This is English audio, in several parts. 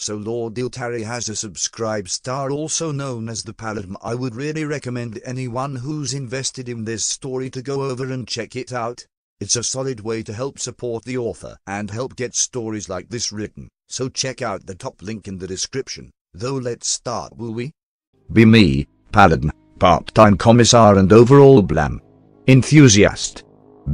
So Lord Iltari has a SubscribeStar also known as the Paladin. I would really recommend anyone who's invested in this story to go over and check it out. It's a solid way to help support the author and help get stories like this written. So check out the top link in the description. Though let's start will we? Be me, Paladin, part-time commissar and overall blam. Enthusiast.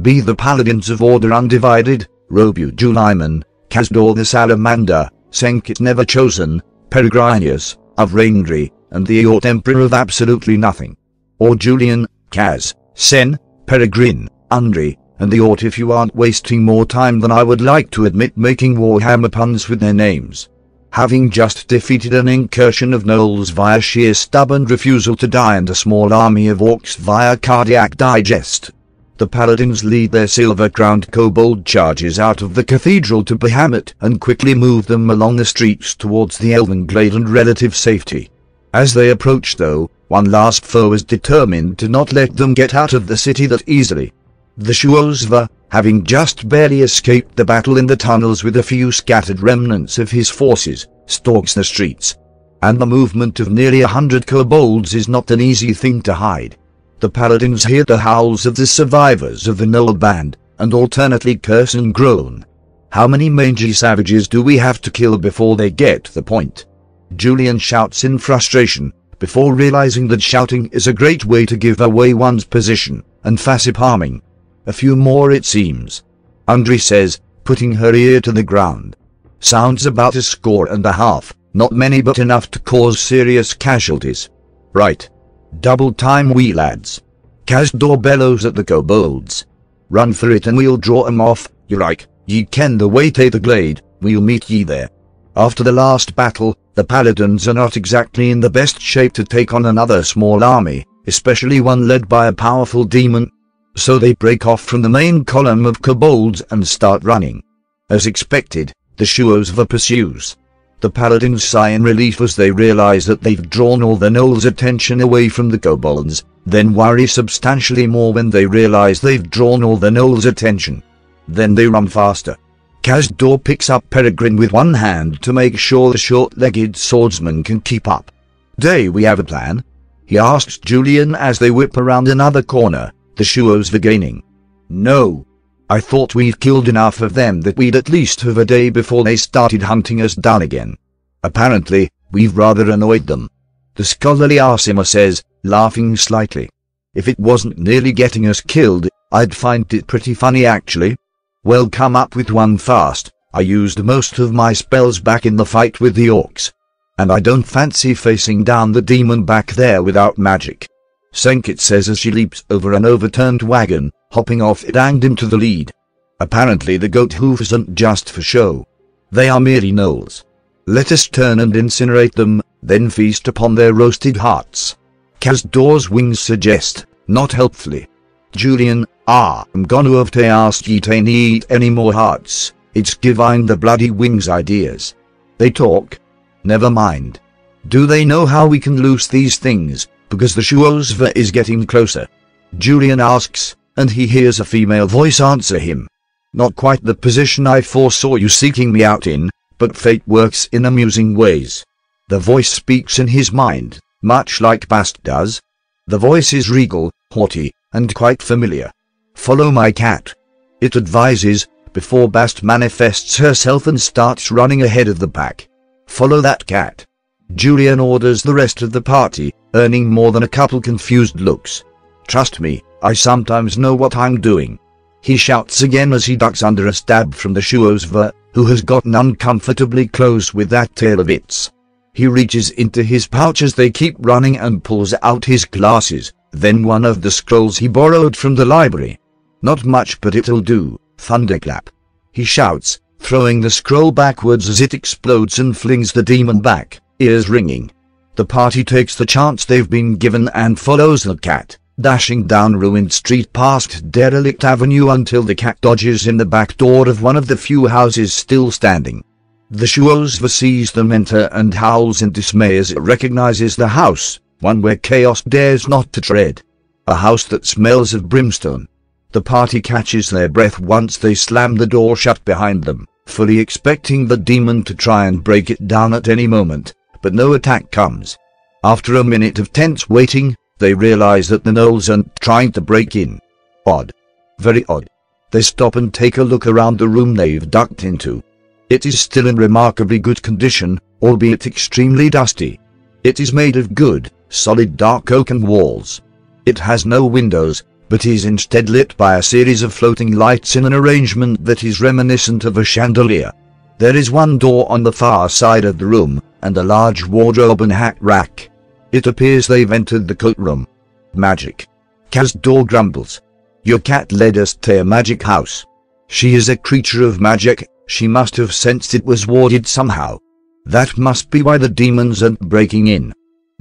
Be the paladins of order undivided, Robu Juliman, Kazdor the salamander, Senkit never chosen, Peregrinius, of Raindry, and the Eort emperor of absolutely nothing. Or Julian, Kaz, Sen, Peregrine, Undri, and the Eort if you aren't wasting more time than I would like to admit making Warhammer puns with their names. Having just defeated an incursion of gnolls via sheer stubborn refusal to die and a small army of orcs via cardiac digest, the paladins lead their silver-crowned kobold charges out of the cathedral to Bahamut and quickly move them along the streets towards the elven glade and relative safety. As they approach though, one last foe is determined to not let them get out of the city that easily. The Shuozva, having just barely escaped the battle in the tunnels with a few scattered remnants of his forces, stalks the streets. And the movement of nearly a hundred kobolds is not an easy thing to hide. The paladins hear the howls of the survivors of the Gnoll band, and alternately curse and groan. How many mangy savages do we have to kill before they get the point? Julian shouts in frustration, before realizing that shouting is a great way to give away one's position, and facepalming, a few more it seems. Undri says, putting her ear to the ground. Sounds about a score and a half, not many but enough to cause serious casualties. Right. Double time we lads. Kazdor bellows at the kobolds. Run for it and we'll draw 'em off, you like, ye ken the way to the glade, we'll meet ye there. After the last battle, the paladins are not exactly in the best shape to take on another small army, especially one led by a powerful demon, so they break off from the main column of kobolds and start running. As expected, the Shuozva pursues. The paladins sigh in relief as they realize that they've drawn all the gnolls' attention away from the kobolds, then worry substantially more when they realize they've drawn all the gnolls' attention. Then they run faster. Kazdor picks up Peregrine with one hand to make sure the short-legged swordsman can keep up. Day we have a plan? He asks Julian as they whip around another corner, the Shuozva gaining. No. I thought we'd killed enough of them that we'd at least have a day before they started hunting us down again. Apparently, we've rather annoyed them. The scholarly Arsima says, laughing slightly. If it wasn't nearly getting us killed, I'd find it pretty funny actually. Well come up with one fast, I used most of my spells back in the fight with the orcs. And I don't fancy facing down the demon back there without magic. Senkit says as she leaps over an overturned wagon, hopping off it and into the lead. Apparently the goat hoof isn't just for show. They are merely gnolls. Let us turn and incinerate them, then feast upon their roasted hearts. Kazdor's wings suggest, not helpfully. Julian, ah, I'm gonna have to ask ye to eat any more hearts, it's divine the bloody wings ideas. They talk? Never mind. Do they know how we can loose these things, because the Shuozva is getting closer. Julian asks, and he hears a female voice answer him. Not quite the position I foresaw you seeking me out in, but fate works in amusing ways. The voice speaks in his mind, much like Bast does. The voice is regal, haughty, and quite familiar. Follow my cat. It advises, before Bast manifests herself and starts running ahead of the pack. Follow that cat. Julian orders the rest of the party, earning more than a couple confused looks. Trust me, I sometimes know what I'm doing. He shouts again as he ducks under a stab from the Shuozva, who has gotten uncomfortably close with that tail of its. He reaches into his pouch as they keep running and pulls out his glasses, then one of the scrolls he borrowed from the library. Not much but it'll do, thunderclap. He shouts, throwing the scroll backwards as it explodes and flings the demon back, ears ringing. The party takes the chance they've been given and follows the cat, dashing down ruined street past derelict avenue until the cat dodges in the back door of one of the few houses still standing. The Shuozva sees them enter and howls in dismay as it recognizes the house, one where chaos dares not to tread. A house that smells of brimstone. The party catches their breath once they slam the door shut behind them, fully expecting the demon to try and break it down at any moment, but no attack comes. After a minute of tense waiting, they realize that the gnolls aren't trying to break in. Odd. Very odd. They stop and take a look around the room they've ducked into. It is still in remarkably good condition, albeit extremely dusty. It is made of good, solid dark oaken walls. It has no windows, but is instead lit by a series of floating lights in an arrangement that is reminiscent of a chandelier. There is one door on the far side of the room, and a large wardrobe and hat rack. It appears they've entered the coat room. Magic. Kazdor grumbles. Your cat led us to a magic house. She is a creature of magic, she must have sensed it was warded somehow. That must be why the demons aren't breaking in.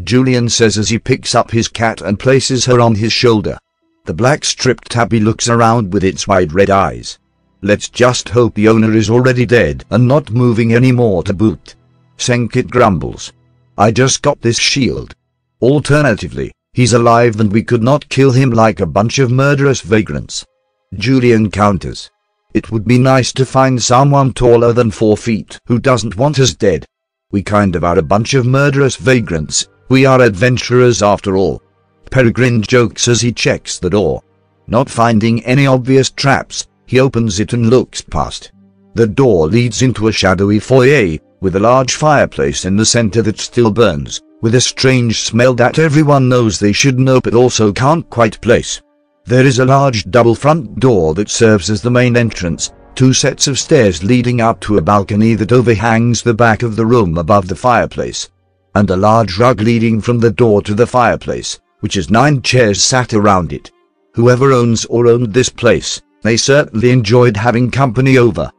Julian says as he picks up his cat and places her on his shoulder. The black stripped tabby looks around with its wide red eyes. Let's just hope the owner is already dead and not moving anymore to boot. Senkit grumbles. I just got this shield. Alternatively, he's alive and we could not kill him like a bunch of murderous vagrants. Julian counters. It would be nice to find someone taller than four feet who doesn't want us dead. We kind of are a bunch of murderous vagrants, we are adventurers after all. Peregrine jokes as he checks the door. Not finding any obvious traps, he opens it and looks past. The door leads into a shadowy foyer, with a large fireplace in the center that still burns, with a strange smell that everyone knows they should know but also can't quite place. There is a large double front door that serves as the main entrance, two sets of stairs leading up to a balcony that overhangs the back of the room above the fireplace, and a large rug leading from the door to the fireplace, which has nine chairs sat around it. Whoever owns or owned this place, they certainly enjoyed having company over.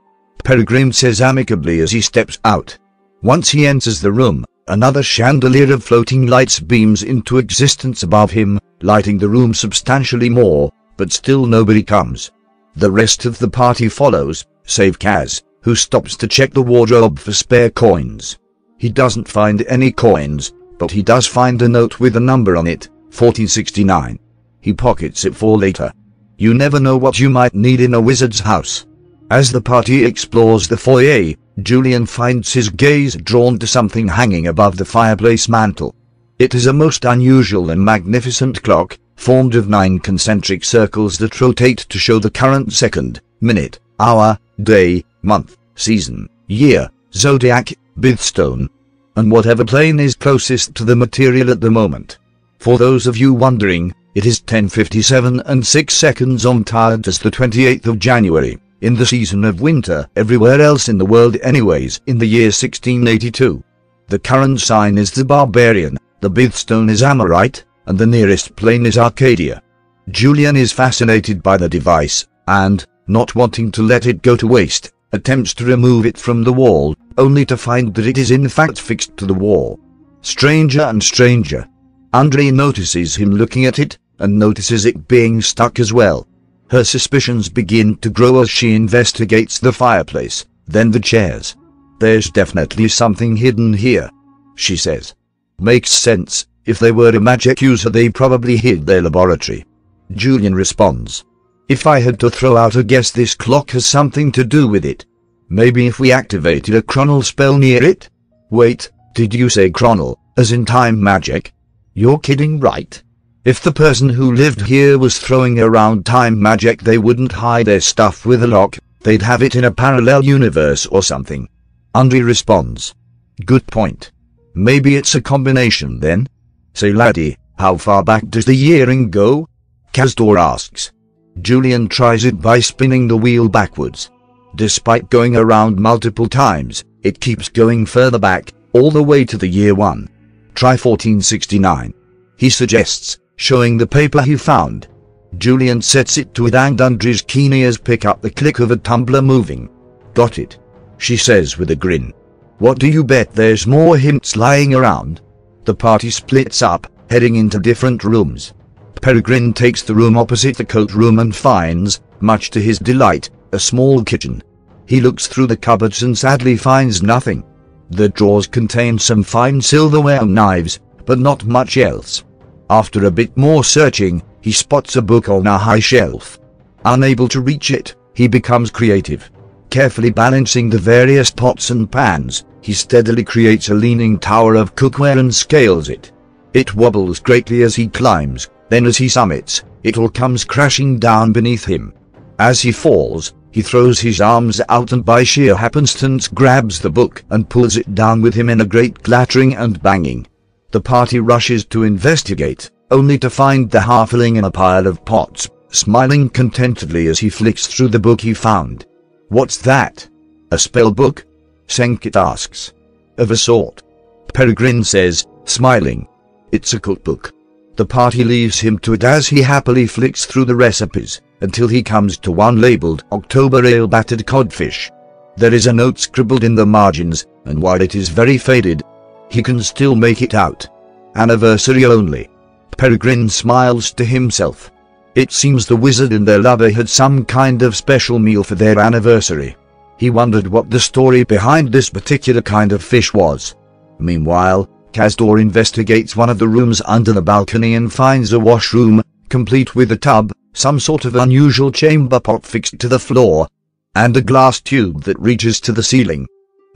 Peregrine says amicably as he steps out. Once he enters the room, another chandelier of floating lights beams into existence above him, lighting the room substantially more, but still nobody comes. The rest of the party follows, save Kaz, who stops to check the wardrobe for spare coins. He doesn't find any coins, but he does find a note with a number on it, 1469. He pockets it for later. You never know what you might need in a wizard's house. As the party explores the foyer, Julian finds his gaze drawn to something hanging above the fireplace mantel. It is a most unusual and magnificent clock, formed of nine concentric circles that rotate to show the current second, minute, hour, day, month, season, year, zodiac, birthstone, and whatever plane is closest to the material at the moment. For those of you wondering, it is 10.57 and 6 seconds on tired as the 28th of January, in the season of winter everywhere else in the world anyways, in the year 1682. The current sign is the barbarian, the birthstone is Amorite, and the nearest plane is Arcadia. Julian is fascinated by the device, and, not wanting to let it go to waste, attempts to remove it from the wall, only to find that it is in fact fixed to the wall. Stranger and stranger, Andre notices him looking at it, and notices it being stuck as well. Her suspicions begin to grow as she investigates the fireplace, then the chairs. There's definitely something hidden here, she says. Makes sense, if they were a magic user they probably hid their laboratory. Julian responds. If I had to throw out a guess this clock has something to do with it. Maybe if we activated a chronal spell near it? Wait, did you say chronal, as in time magic? You're kidding, right? If the person who lived here was throwing around time magic they wouldn't hide their stuff with a lock, they'd have it in a parallel universe or something. Andre responds. Good point. Maybe it's a combination then? Say laddie, how far back does the earring go? Kazdor asks. Julian tries it by spinning the wheel backwards. Despite going around multiple times, it keeps going further back, all the way to the year 1. Try 1469. He suggests, showing the paper he found. Julian sets it to it and Andre's keen ears pick up the click of a tumbler moving. Got it. She says with a grin. What do you bet there's more hints lying around? The party splits up, heading into different rooms. Peregrine takes the room opposite the coat room and finds, much to his delight, a small kitchen. He looks through the cupboards and sadly finds nothing. The drawers contain some fine silverware and knives, but not much else. After a bit more searching, he spots a book on a high shelf. Unable to reach it, he becomes creative. Carefully balancing the various pots and pans, he steadily creates a leaning tower of cookware and scales it. It wobbles greatly as he climbs, then as he summits, it all comes crashing down beneath him. As he falls, he throws his arms out and by sheer happenstance grabs the book and pulls it down with him in a great clattering and banging. The party rushes to investigate, only to find the halfling in a pile of pots, smiling contentedly as he flicks through the book he found. What's that? A spell book? Senkit asks. Of a sort. Peregrine says, smiling. It's a cookbook. The party leaves him to it as he happily flicks through the recipes, until he comes to one labeled October Ale Battered Codfish. There is a note scribbled in the margins, and while it is very faded, he can still make it out. Anniversary only. Peregrine smiles to himself. It seems the wizard and their lover had some kind of special meal for their anniversary. He wondered what the story behind this particular kind of fish was. Meanwhile, Castor investigates one of the rooms under the balcony and finds a washroom, complete with a tub, some sort of unusual chamber pot fixed to the floor, and a glass tube that reaches to the ceiling.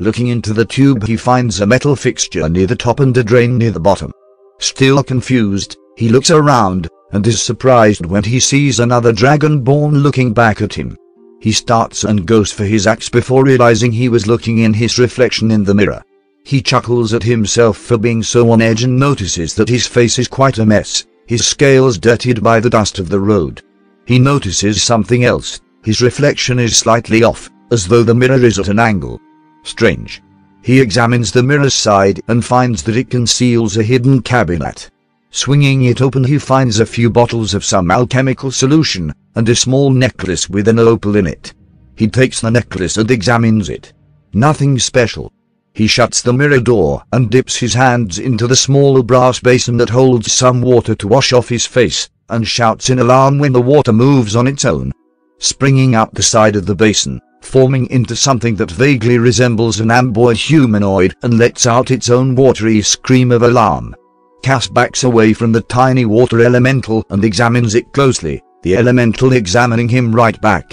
Looking into the tube he finds a metal fixture near the top and a drain near the bottom. Still confused, he looks around, and is surprised when he sees another dragonborn looking back at him. He starts and goes for his axe before realizing he was looking in his reflection in the mirror. He chuckles at himself for being so on edge and notices that his face is quite a mess, his scales dirtied by the dust of the road. He notices something else, his reflection is slightly off, as though the mirror is at an angle. Strange. He examines the mirror's side and finds that it conceals a hidden cabinet. Swinging it open he finds a few bottles of some alchemical solution, and a small necklace with an opal in it. He takes the necklace and examines it. Nothing special. He shuts the mirror door and dips his hands into the small brass basin that holds some water to wash off his face, and shouts in alarm when the water moves on its own. Springing up the side of the basin, forming into something that vaguely resembles an amboy humanoid and lets out its own watery scream of alarm. Cass backs away from the tiny water elemental and examines it closely, the elemental examining him right back.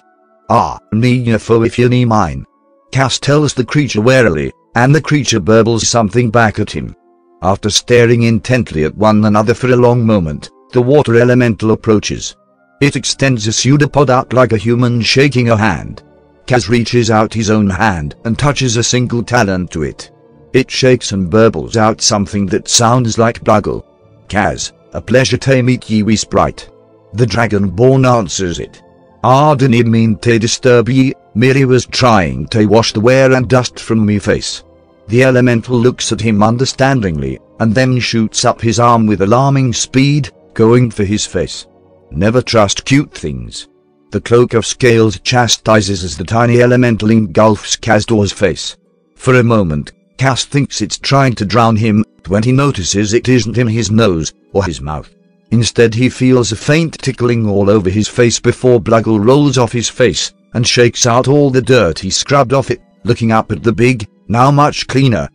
Ah, me if you mine. Cass tells the creature warily, and the creature burbles something back at him. After staring intently at one another for a long moment, the water elemental approaches. It extends a pseudopod out like a human shaking a hand. Kaz reaches out his own hand and touches a single talon to it. It shakes and burbles out something that sounds like Bluggle. Kaz, a pleasure to meet ye we sprite. The dragonborn answers it. Ah didn't mean to disturb ye, merely was trying to wash the wear and dust from me face. The elemental looks at him understandingly, and then shoots up his arm with alarming speed, going for his face. Never trust cute things. The cloak of scales chastises as the tiny elemental engulfs Castor's face. For a moment, Cass thinks it's trying to drown him, when he notices it isn't in his nose, or his mouth. Instead he feels a faint tickling all over his face before Bluggle rolls off his face, and shakes out all the dirt he scrubbed off it, looking up at the big, now much cleaner,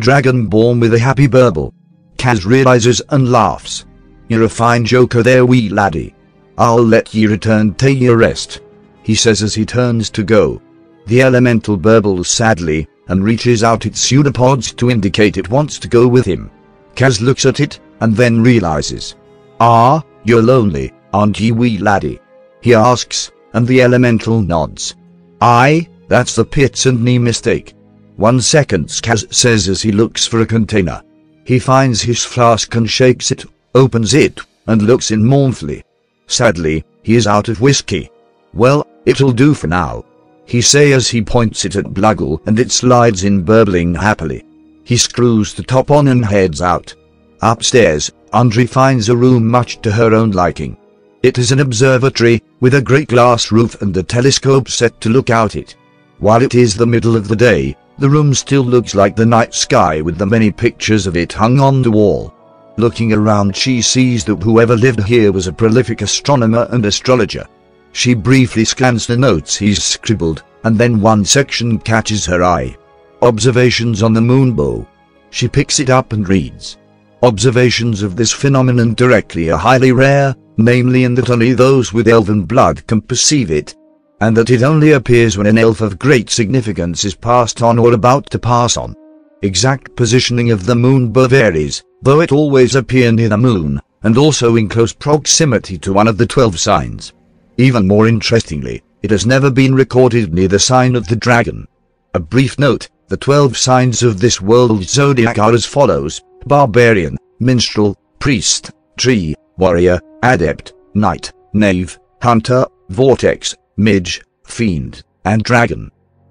dragonborn with a happy burble. Kaz realizes and laughs. You're a fine joker there wee laddie. I'll let ye return to your rest. He says as he turns to go. The elemental burbles sadly, and reaches out its pseudopods to indicate it wants to go with him. Kaz looks at it, and then realizes. Ah, you're lonely, aren't ye wee laddie? He asks, and the elemental nods. Aye, that's the pits and knee mistake. One second Kaz says as he looks for a container. He finds his flask and shakes it, opens it, and looks in mournfully. Sadly, he is out of whiskey. Well, it'll do for now he say as he points it at Bluggle and it slides in burbling happily. He screws the top on and heads out. Upstairs, Andre finds a room much to her own liking. It is an observatory, with a great glass roof and a telescope set to look out it. While it is the middle of the day, the room still looks like the night sky with the many pictures of it hung on the wall. Looking around she sees that whoever lived here was a prolific astronomer and astrologer. She briefly scans the notes he's scribbled, and then one section catches her eye. Observations on the moonbow. She picks it up and reads. Observations of this phenomenon directly are highly rare, namely in that only those with elven blood can perceive it. and that it only appears when an elf of great significance is passed on or about to pass on. Exact positioning of the moon varies, though it always appear near the moon, and also in close proximity to one of the twelve signs. Even more interestingly, it has never been recorded near the sign of the dragon. A brief note, the twelve signs of this world's zodiac are as follows, barbarian, minstrel, priest, tree, warrior, adept, knight, knave, hunter, vortex, midge, fiend, and dragon.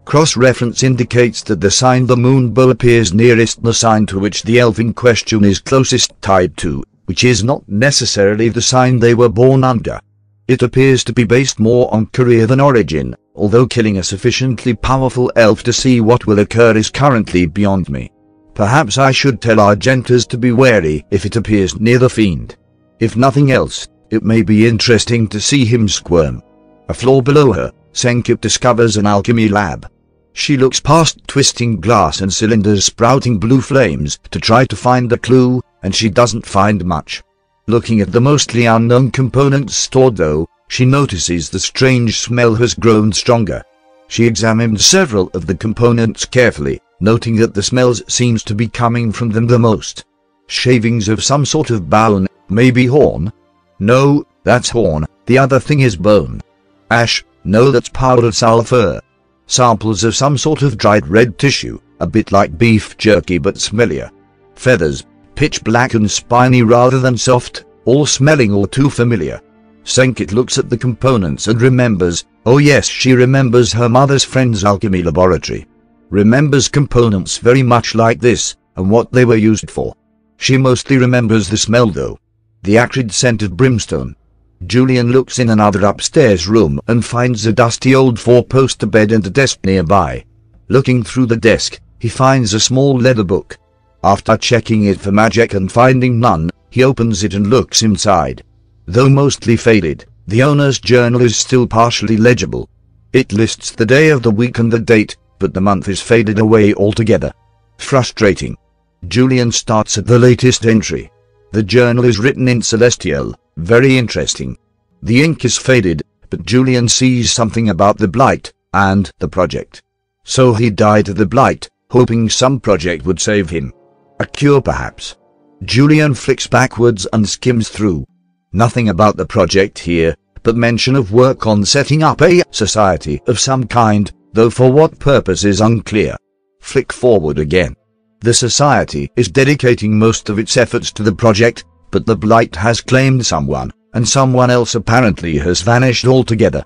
Cross-reference indicates that the sign the moonbow appears nearest the sign to which the elf in question is closest tied to, which is not necessarily the sign they were born under. It appears to be based more on career than origin, although killing a sufficiently powerful elf to see what will occur is currently beyond me. Perhaps I should tell Argentas to be wary if it appears near the fiend. If nothing else, it may be interesting to see him squirm. A floor below her, Senkit discovers an alchemy lab. She looks past twisting glass and cylinders sprouting blue flames to try to find a clue, and she doesn't find much. Looking at the mostly unknown components stored though, she notices the strange smell has grown stronger. She examines several of the components carefully, noting that the smells seems to be coming from them the most. Shavings of some sort of bone, maybe horn? No, that's horn, the other thing is bone. Ash, no that's powdered sulfur. Samples of some sort of dried red tissue, a bit like beef jerky but smellier. Feathers, pitch black and spiny rather than soft, all smelling all too familiar. Senkit looks at the components and remembers, oh yes she remembers her mother's friend's alchemy laboratory. Remembers components very much like this, and what they were used for. She mostly remembers the smell though. The acrid scent of brimstone. Julian looks in another upstairs room and finds a dusty old four-poster bed and a desk nearby. Looking through the desk, he finds a small leather book. After checking it for magic and finding none, he opens it and looks inside. Though mostly faded, the owner's journal is still partially legible. It lists the day of the week and the date, but the month is faded away altogether. Frustrating. Julian starts at the latest entry. The journal is written in Celestial, very interesting. The ink is faded, but Julian sees something about the Blight, and the project. So he died to the Blight, hoping some project would save him. A cure perhaps. Julian flicks backwards and skims through. Nothing about the project here, but mention of work on setting up a society of some kind, though for what purpose is unclear. Flick forward again. The society is dedicating most of its efforts to the project, but the Blight has claimed someone, and someone else apparently has vanished altogether.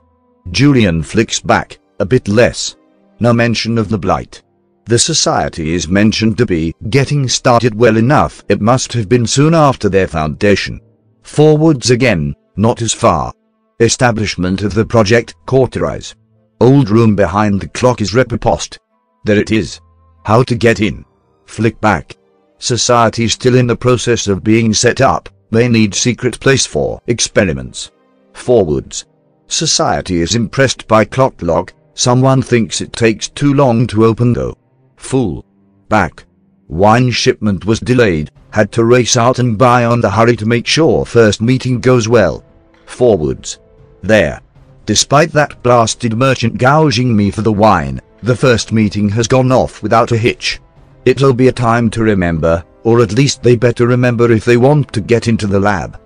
Julian flicks back, a bit less. No mention of the Blight. The society is mentioned to be getting started well enough. It must have been soon after their foundation. Forwards again, not as far. Establishment of the project, cauterize. Old room behind the clock is repost. There it is. How to get in. Flick back. Society still in the process of being set up. They need secret place for experiments. Forwards. Society is impressed by clock lock. Someone thinks it takes too long to open though. Fool. Back. Wine shipment was delayed. Had to race out and buy on the hurry to make sure first meeting goes well. Forwards. There. Despite that blasted merchant gouging me for the wine, the first meeting has gone off without a hitch. It'll be a time to remember, or at least they better remember if they want to get into the lab.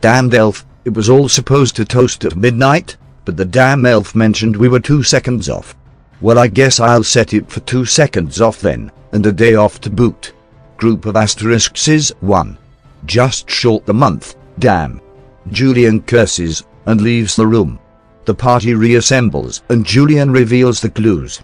Damned elf, it was all supposed to toast at midnight, but the damn elf mentioned we were two seconds off. Well I guess I'll set it for two seconds off then, and a day off to boot. Group of asterisks is 1. Just short the month, damn. Julian curses, and leaves the room. The party reassembles, and Julian reveals the clues.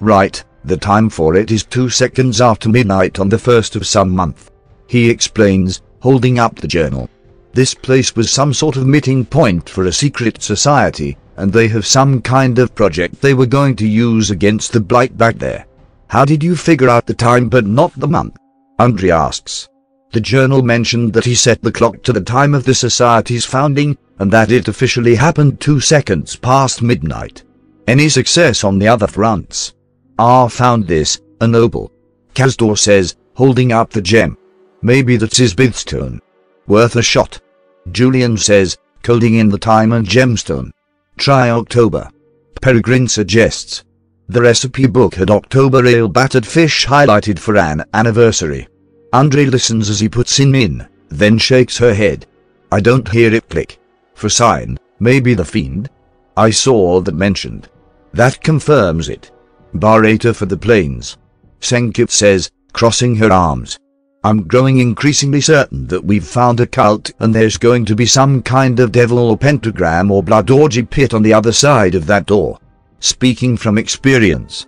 Right, the time for it is two seconds after midnight on the first of some month. He explains, holding up the journal. This place was some sort of meeting point for a secret society, and they have some kind of project they were going to use against the blight back there. How did you figure out the time but not the month? Andre asks. The journal mentioned that he set the clock to the time of the society's founding, and that it officially happened two seconds past midnight. Any success on the other fronts? R found this, a noble. Kazdor says, holding up the gem. Maybe that's his birthstone. Worth a shot. Julian says, coding in the time and gemstone. Try October. Peregrine suggests. The recipe book had October ale battered fish highlighted for an anniversary. Andre listens as he puts in in, then shakes her head. I don't hear it click. For sign, maybe the fiend? I saw that mentioned. That confirms it. Barata for the plains. Senkit says, crossing her arms. I'm growing increasingly certain that we've found a cult and there's going to be some kind of devil or pentagram or blood orgy pit on the other side of that door. Speaking from experience.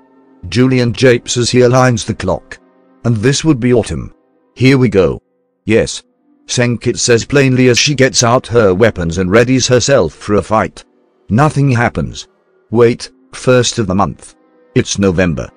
Julian japes as he aligns the clock. And this would be autumn. Here we go. Yes. Senkit says plainly as she gets out her weapons and readies herself for a fight. Nothing happens. Wait, first of the month. It's November.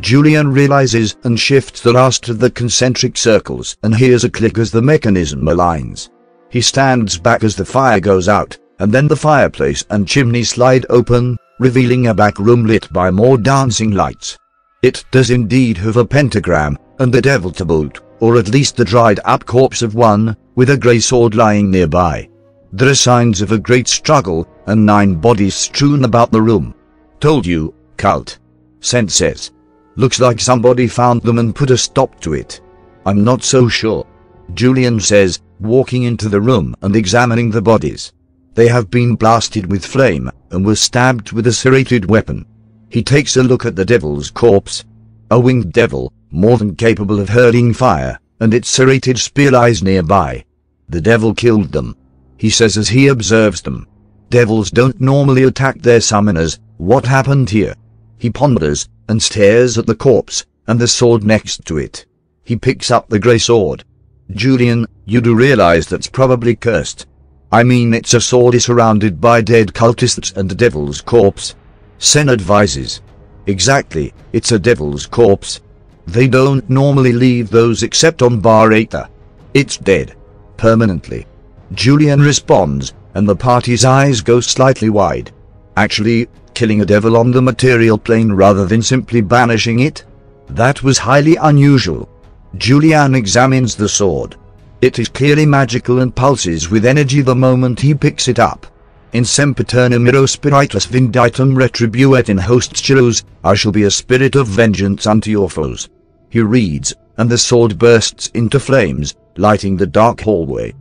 Julian realizes and shifts the last of the concentric circles and hears a click as the mechanism aligns. He stands back as the fire goes out, and then the fireplace and chimney slide open, revealing a back room lit by more dancing lights. It does indeed have a pentagram, and the devil to boot, or at least the dried up corpse of one, with a grey sword lying nearby. There are signs of a great struggle, and nine bodies strewn about the room. Told you, cult. Sen says. Looks like somebody found them and put a stop to it. I'm not so sure. Julian says, walking into the room and examining the bodies. They have been blasted with flame and were stabbed with a serrated weapon. He takes a look at the devil's corpse. A winged devil, more than capable of hurling fire, and its serrated spear lies nearby. The devil killed them. He says as he observes them. Devils don't normally attack their summoners. What happened here? He ponders, and stares at the corpse, and the sword next to it. He picks up the grey sword. Julian, you do realize that's probably cursed. I mean it's a sword surrounded by dead cultists and a devil's corpse. Sen advises. Exactly, it's a devil's corpse. They don't normally leave those except on Bar Barata. It's dead. Permanently. Julian responds, and the party's eyes go slightly wide. Actually, killing a devil on the material plane rather than simply banishing it? That was highly unusual. Julian examines the sword. It is clearly magical and pulses with energy the moment he picks it up. In sempiterna miro spiritus vinditum retribuet in host chilos, I shall be a spirit of vengeance unto your foes. He reads, and the sword bursts into flames, lighting the dark hallway.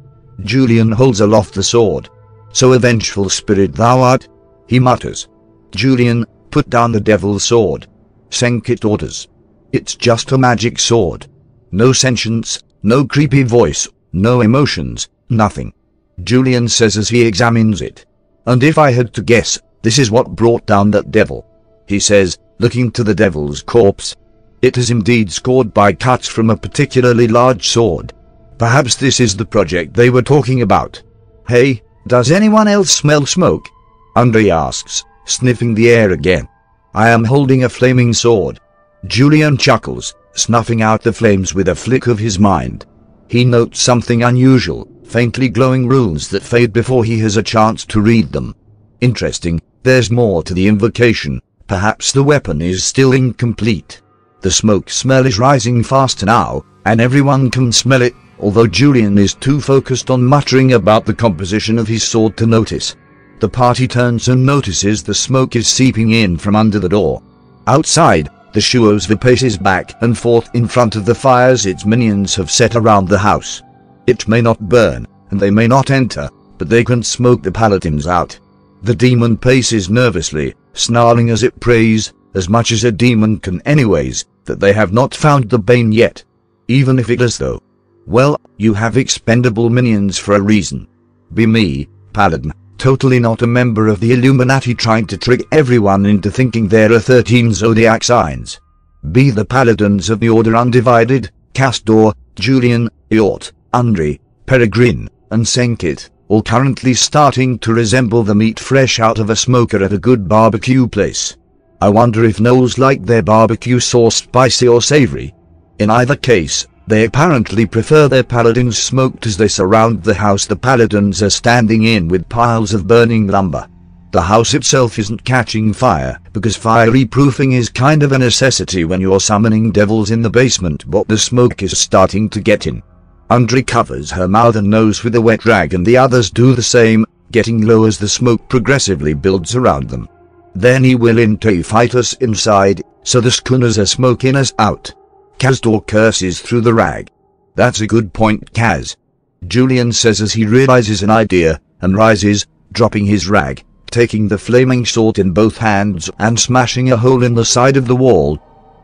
Julian holds aloft the sword. So a vengeful spirit thou art, he mutters. Julian, put down the devil's sword. Senkit orders. It's just a magic sword. No sentience, no creepy voice, no emotions, nothing. Julian says as he examines it. And if I had to guess, this is what brought down that devil. He says, looking to the devil's corpse. It is indeed scored by cuts from a particularly large sword. Perhaps this is the project they were talking about. Hey, does anyone else smell smoke? Andre asks sniffing the air again. I am holding a flaming sword. Julian chuckles, snuffing out the flames with a flick of his mind. He notes something unusual, faintly glowing runes that fade before he has a chance to read them. Interesting, there's more to the invocation. Perhaps the weapon is still incomplete. The smoke smell is rising fast now, and everyone can smell it, although Julian is too focused on muttering about the composition of his sword to notice. The party turns and notices the smoke is seeping in from under the door. Outside, the Shuozva paces back and forth in front of the fires its minions have set around the house. It may not burn, and they may not enter, but they can smoke the paladins out. The demon paces nervously, snarling as it prays, as much as a demon can anyways, that they have not found the bane yet. Even if it is though. Well, you have expendable minions for a reason. Be me, paladin totally not a member of the Illuminati trying to trick everyone into thinking there are 13 zodiac signs. Be the paladins of the Order Undivided, Castor, Julian, Iort, Andre, Peregrine, and Senkit, all currently starting to resemble the meat fresh out of a smoker at a good barbecue place. I wonder if gnolls like their barbecue sauce spicy or savory. In either case, they apparently prefer their paladins smoked as they surround the house the paladins are standing in with piles of burning lumber. The house itself isn't catching fire, because fire proofing is kind of a necessity when you're summoning devils in the basement but the smoke is starting to get in. Andre covers her mouth and nose with a wet rag and the others do the same, getting low as the smoke progressively builds around them. Then he will into fight us inside, so the schooners are smoking us out. Kazdor curses through the rag. That's a good point, Kaz. Julian says as he realizes an idea, and rises, dropping his rag, taking the flaming sword in both hands and smashing a hole in the side of the wall,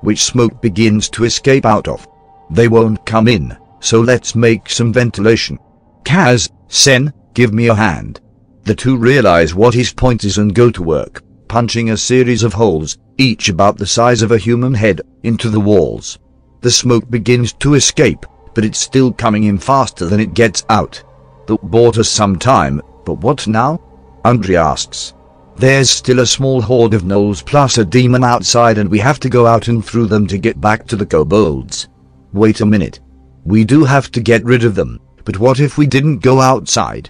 which smoke begins to escape out of. They won't come in, so let's make some ventilation. Kaz, Sen, give me a hand. The two realize what his point is and go to work punching a series of holes, each about the size of a human head, into the walls. The smoke begins to escape, but it's still coming in faster than it gets out. That bought us some time, but what now? Andre asks. There's still a small horde of gnolls plus a demon outside and we have to go out and through them to get back to the kobolds. Wait a minute. We do have to get rid of them, but what if we didn't go outside?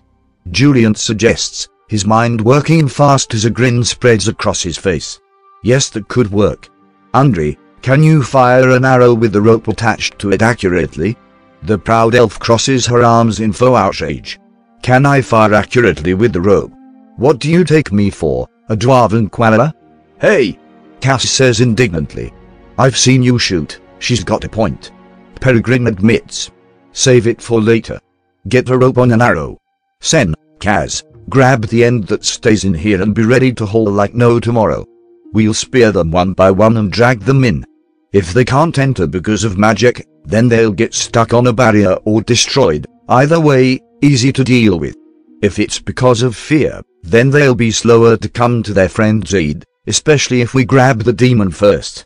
Julian suggests, his mind working fast as a grin spreads across his face. Yes, that could work. Andre, can you fire an arrow with the rope attached to it accurately? The proud elf crosses her arms in faux outrage. Can I fire accurately with the rope? What do you take me for, a dwarven queller? Hey! Cass says indignantly. I've seen you shoot, she's got a point. Peregrine admits. Save it for later. Get a rope on an arrow. Sen, Kaz, Grab the end that stays in here and be ready to haul like no tomorrow. We'll spear them one by one and drag them in. If they can't enter because of magic, then they'll get stuck on a barrier or destroyed. Either way, easy to deal with. If it's because of fear, then they'll be slower to come to their friend's aid, especially if we grab the demon first.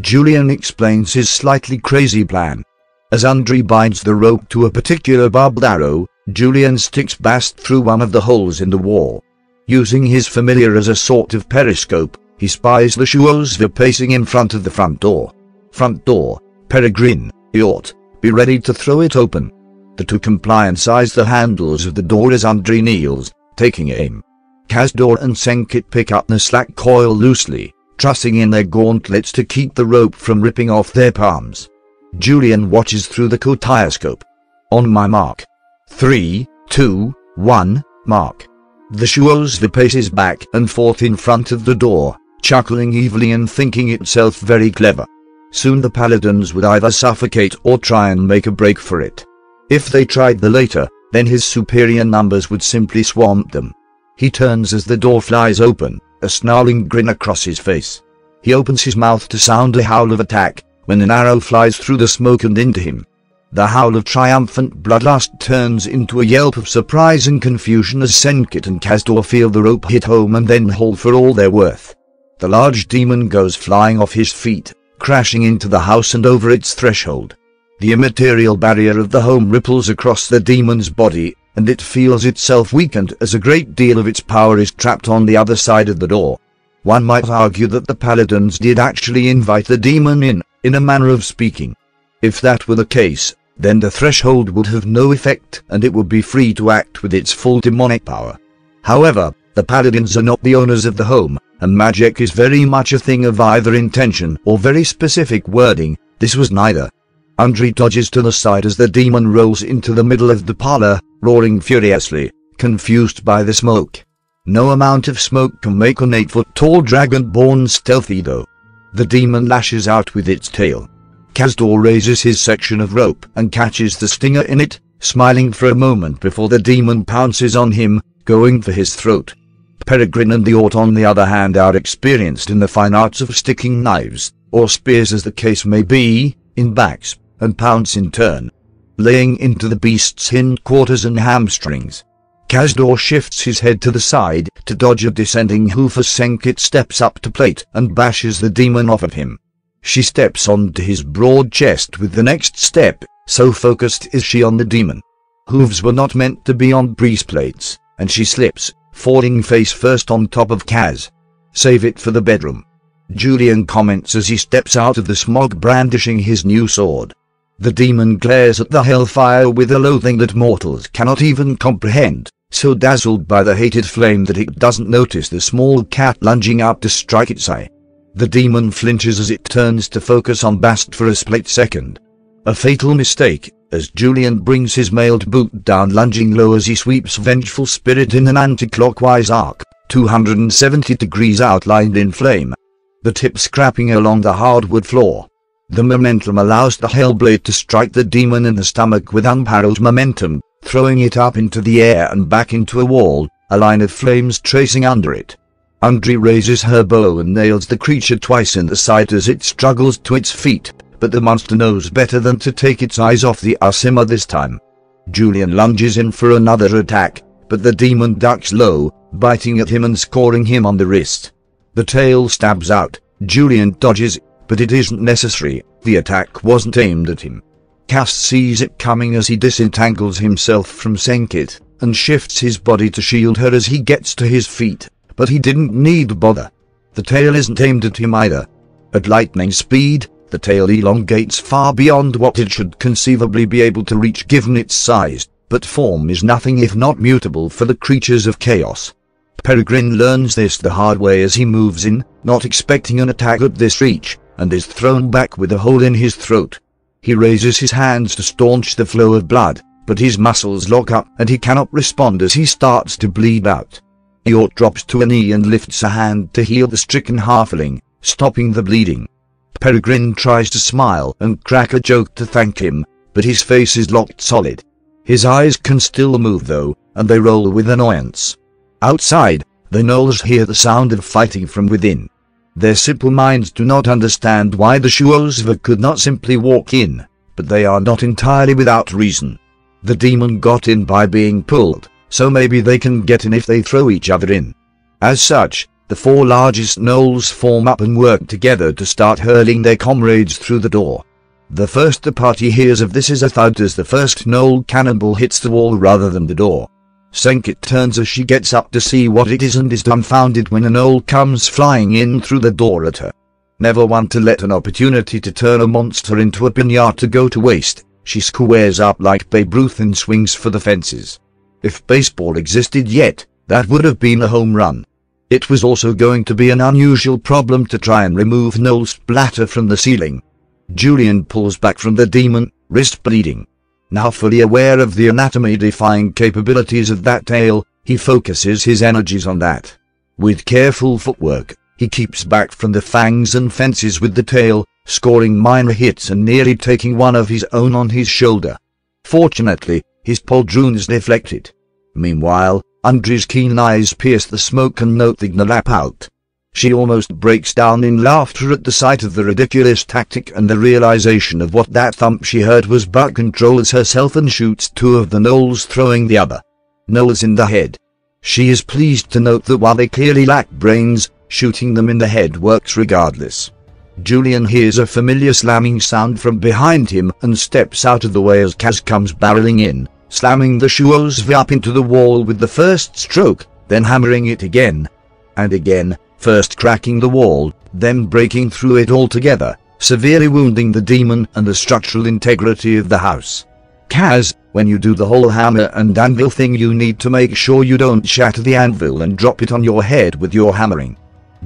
Julian explains his slightly crazy plan. As Andre binds the rope to a particular barbed arrow, Julian sticks Bast through one of the holes in the wall. Using his familiar as a sort of periscope, he spies the Shuozva pacing in front of the front door. Front door, Peregrine, Yort, be ready to throw it open. The two comply and size the handles of the door as Andre kneels, taking aim. Kazdor and Senkit pick up the slack coil loosely, trussing in their gauntlets to keep the rope from ripping off their palms. Julian watches through the kotioscope. On my mark. Three, two, one, mark. The Shuozva paces back and forth in front of the door, chuckling evilly and thinking itself very clever. Soon the paladins would either suffocate or try and make a break for it. If they tried the later, then his superior numbers would simply swamp them. He turns as the door flies open, a snarling grin across his face. He opens his mouth to sound a howl of attack, when an arrow flies through the smoke and into him. The howl of triumphant bloodlust turns into a yelp of surprise and confusion as Senkit and Kazdor feel the rope hit home and then haul for all they're worth. The large demon goes flying off his feet, crashing into the house and over its threshold. The immaterial barrier of the home ripples across the demon's body, and it feels itself weakened as a great deal of its power is trapped on the other side of the door. One might argue that the paladins did actually invite the demon in, in a manner of speaking. If that were the case, then the threshold would have no effect and it would be free to act with its full demonic power. However, the paladins are not the owners of the home, and magic is very much a thing of either intention or very specific wording, this was neither. Andre dodges to the side as the demon rolls into the middle of the parlor, roaring furiously, confused by the smoke. No amount of smoke can make an eight-foot-tall dragon-born stealthy though. The demon lashes out with its tail, Kazdor raises his section of rope and catches the stinger in it, smiling for a moment before the demon pounces on him, going for his throat. Peregrine and the Ort on the other hand are experienced in the fine arts of sticking knives, or spears as the case may be, in backs, and pounce in turn, laying into the beast's hindquarters and hamstrings. Kazdor shifts his head to the side to dodge a descending hoof as Senkit steps up to plate and bashes the demon off of him. She steps onto his broad chest with the next step, so focused is she on the demon. Hooves were not meant to be on breastplates, and she slips, falling face first on top of Kaz. Save it for the bedroom. Julian comments as he steps out of the smog brandishing his new sword. The demon glares at the hellfire with a loathing that mortals cannot even comprehend, so dazzled by the hated flame that it doesn't notice the small cat lunging out to strike its eye. The demon flinches as it turns to focus on Bast for a split second. A fatal mistake, as Julian brings his mailed boot down lunging low as he sweeps Vengeful Spirit in an anti-clockwise arc, 270 degrees outlined in flame. The tip scrapping along the hardwood floor. The momentum allows the Hellblade to strike the demon in the stomach with unparalleled momentum, throwing it up into the air and back into a wall, a line of flames tracing under it. Undri raises her bow and nails the creature twice in the side as it struggles to its feet, but the monster knows better than to take its eyes off the Aasimar this time. Julian lunges in for another attack, but the demon ducks low, biting at him and scoring him on the wrist. The tail stabs out, Julian dodges, but it isn't necessary, the attack wasn't aimed at him. Kaz sees it coming as he disentangles himself from Senkit, and shifts his body to shield her as he gets to his feet, but he didn't need bother. The tail isn't aimed at him either. At lightning speed, the tail elongates far beyond what it should conceivably be able to reach given its size, but form is nothing if not mutable for the creatures of chaos. Peregrine learns this the hard way as he moves in, not expecting an attack at this reach, and is thrown back with a hole in his throat. He raises his hands to staunch the flow of blood, but his muscles lock up and he cannot respond as he starts to bleed out. Iort drops to a knee and lifts a hand to heal the stricken halfling, stopping the bleeding. Peregrine tries to smile and crack a joke to thank him, but his face is locked solid. His eyes can still move though, and they roll with annoyance. Outside, the gnolls hear the sound of fighting from within. Their simple minds do not understand why the Shuozva could not simply walk in, but they are not entirely without reason. The demon got in by being pulled, so maybe they can get in if they throw each other in. As such, the four largest gnolls form up and work together to start hurling their comrades through the door. The first the party hears of this is a thud as the first gnoll cannonball hits the wall rather than the door. Senkit turns as she gets up to see what it is and is dumbfounded when an owl comes flying in through the door at her. Never one to let an opportunity to turn a monster into a pinata to go to waste, she squares up like Babe Ruth and swings for the fences. If baseball existed yet, that would have been a home run. It was also going to be an unusual problem to try and remove gnoll splatter from the ceiling. Julian pulls back from the demon, wrist bleeding. Now fully aware of the anatomy-defying capabilities of that tail, he focuses his energies on that. With careful footwork, he keeps back from the fangs and fences with the tail, scoring minor hits and nearly taking one of his own on his shoulder. Fortunately, his pauldrons deflected. Meanwhile, Undri's keen eyes pierce the smoke and note the gnolap out. She almost breaks down in laughter at the sight of the ridiculous tactic and the realization of what that thump she heard was but controls herself and shoots two of the gnolls throwing the other. Gnolls in the head. She is pleased to note that while they clearly lack brains, shooting them in the head works regardless. Julian hears a familiar slamming sound from behind him and steps out of the way as Kaz comes barreling in, slamming the Shuozva up into the wall with the first stroke, then hammering it again. And again, first cracking the wall, then breaking through it altogether, severely wounding the demon and the structural integrity of the house. Kaz, when you do the whole hammer and anvil thing you need to make sure you don't shatter the anvil and drop it on your head with your hammering.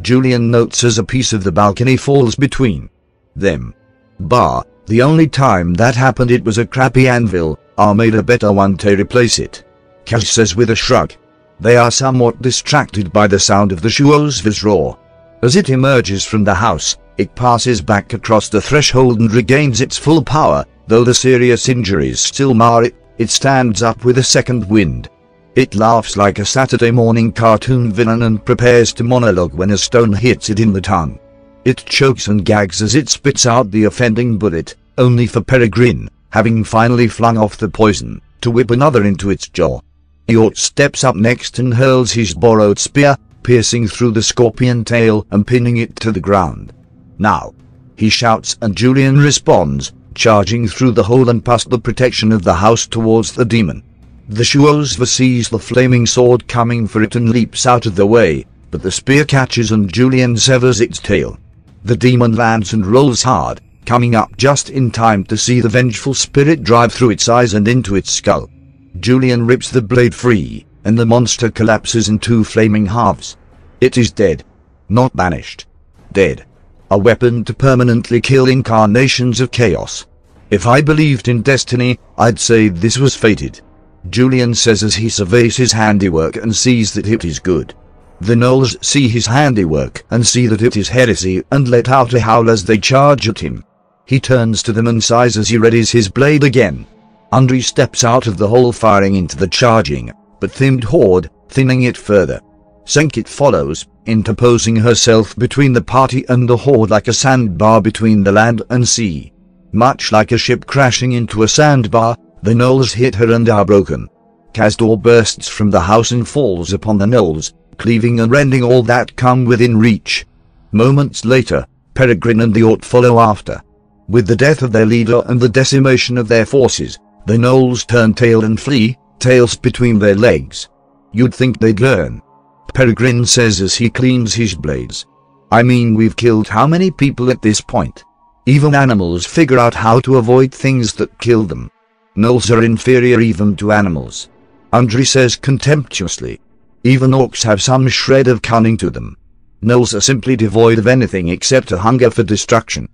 Julian notes as a piece of the balcony falls between them. Bar, the only time that happened it was a crappy anvil, I made a better one to replace it. Kaz says with a shrug. They are somewhat distracted by the sound of the Shuozva's roar. As it emerges from the house, it passes back across the threshold and regains its full power, though the serious injuries still mar it, it stands up with a second wind. It laughs like a Saturday morning cartoon villain and prepares to monologue when a stone hits it in the tongue. It chokes and gags as it spits out the offending bullet, only for Peregrine, having finally flung off the poison, to whip another into its jaw. Iort steps up next and hurls his borrowed spear, piercing through the scorpion tail and pinning it to the ground. Now, he shouts and Julian responds, charging through the hole and past the protection of the house towards the demon. The Shuozva sees the flaming sword coming for it and leaps out of the way, but the spear catches and Julian severs its tail. The demon lands and rolls hard, coming up just in time to see the vengeful spirit drive through its eyes and into its skull. Julian rips the blade free, and the monster collapses in two flaming halves. It is dead. Not banished. Dead. A weapon to permanently kill incarnations of chaos. If I believed in destiny, I'd say this was fated. Julian says as he surveys his handiwork and sees that it is good. The gnolls see his handiwork and see that it is heresy and let out a howl as they charge at him. He turns to them and sighs as he readies his blade again. Undri steps out of the hole firing into the charging, but thinned horde, thinning it further. Senkit follows, interposing herself between the party and the horde like a sandbar between the land and sea. Much like a ship crashing into a sandbar, the gnolls hit her and are broken. Kazdor bursts from the house and falls upon the gnolls, cleaving and rending all that come within reach. Moments later, Peregrine and the Orc follow after. With the death of their leader and the decimation of their forces, the gnolls turn tail and flee, tails between their legs. You'd think they'd learn. Peregrine says as he cleans his blades. I mean we've killed how many people at this point? Even animals figure out how to avoid things that kill them. Gnolls are inferior even to animals. Undri says contemptuously. Even orcs have some shred of cunning to them. Gnolls are simply devoid of anything except a hunger for destruction.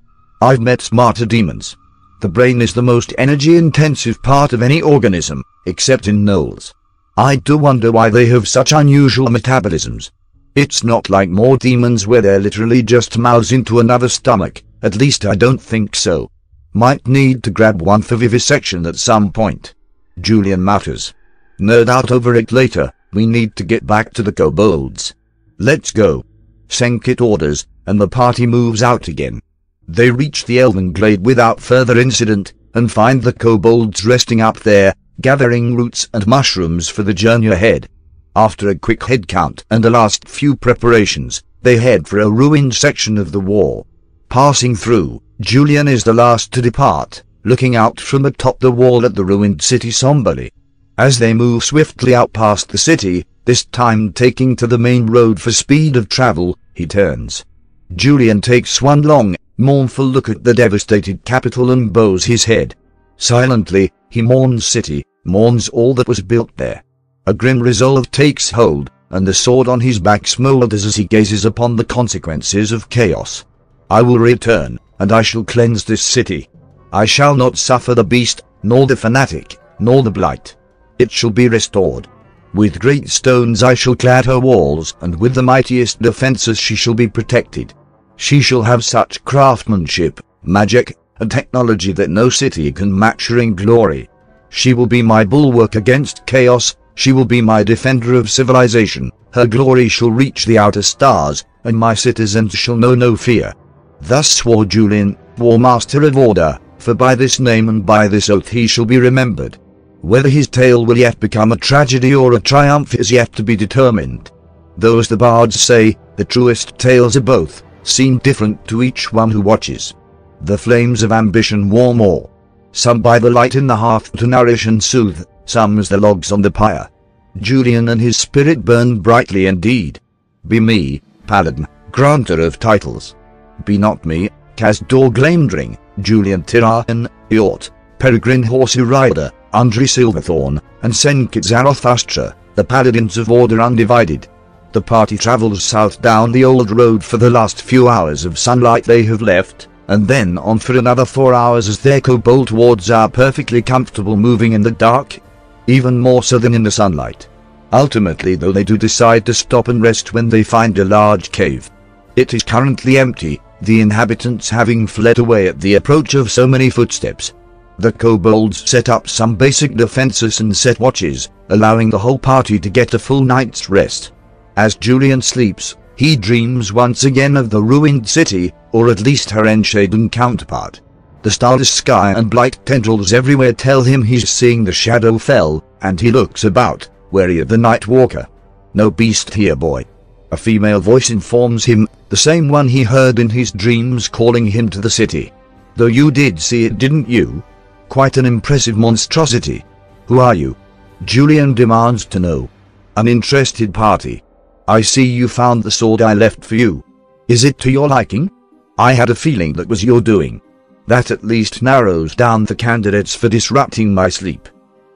I've met smarter demons. The brain is the most energy-intensive part of any organism, except in gnolls. I do wonder why they have such unusual metabolisms. It's not like more demons where they're literally just mouths into another stomach, at least I don't think so. Might need to grab one for vivisection at some point. Julian mutters. Nerd out over it later, we need to get back to the kobolds. Let's go. Senkit orders, and the party moves out again. They reach the elven glade without further incident, and find the kobolds resting up there, gathering roots and mushrooms for the journey ahead. After a quick head count and the last few preparations, they head for a ruined section of the wall. Passing through, Julian is the last to depart, looking out from atop the wall at the ruined city somberly. As they move swiftly out past the city, this time taking to the main road for speed of travel, he turns. Julian takes one long, mournful look at the devastated capital and bows his head. Silently, he mourns city, mourns all that was built there. A grim resolve takes hold, and the sword on his back smolders as he gazes upon the consequences of chaos. I will return, and I shall cleanse this city. I shall not suffer the beast, nor the fanatic, nor the blight. It shall be restored. With great stones I shall clad her walls, and with the mightiest defences she shall be protected. She shall have such craftsmanship, magic, and technology that no city can match her in glory. She will be my bulwark against chaos, she will be my defender of civilization, her glory shall reach the outer stars, and my citizens shall know no fear. Thus swore Julian, war master of order, for by this name and by this oath he shall be remembered. Whether his tale will yet become a tragedy or a triumph is yet to be determined. Though as the bards say, the truest tales are both, seem different to each one who watches. The flames of ambition warm all. Some by the light in the hearth to nourish and soothe, some as the logs on the pyre. Julian and his spirit burn brightly indeed. Be me, Paladin, granter of titles. Be not me, Kazdor Glamdring, Julian Tirahan, Iort, Peregrine Horsey Rider, Undri Silverthorn, and Senkit Zarathustra, the Paladins of Order Undivided. The party travels south down the old road for the last few hours of sunlight they have left, and then on for another four hours as their kobold wards are perfectly comfortable moving in the dark, even more so than in the sunlight. Ultimately though they do decide to stop and rest when they find a large cave. It is currently empty, the inhabitants having fled away at the approach of so many footsteps. The kobolds set up some basic defenses and set watches, allowing the whole party to get a full night's rest. As Julian sleeps, he dreams once again of the ruined city, or at least her Enshaden counterpart. The starless sky and blight tendrils everywhere tell him he's seeing the Shadowfell, and he looks about, wary of the Night Walker. No beast here, boy. A female voice informs him, the same one he heard in his dreams calling him to the city. Though you did see it, didn't you? Quite an impressive monstrosity. Who are you? Julian demands to know. An interested party. I see you found the sword I left for you. Is it to your liking? I had a feeling that was your doing. That at least narrows down the candidates for disrupting my sleep.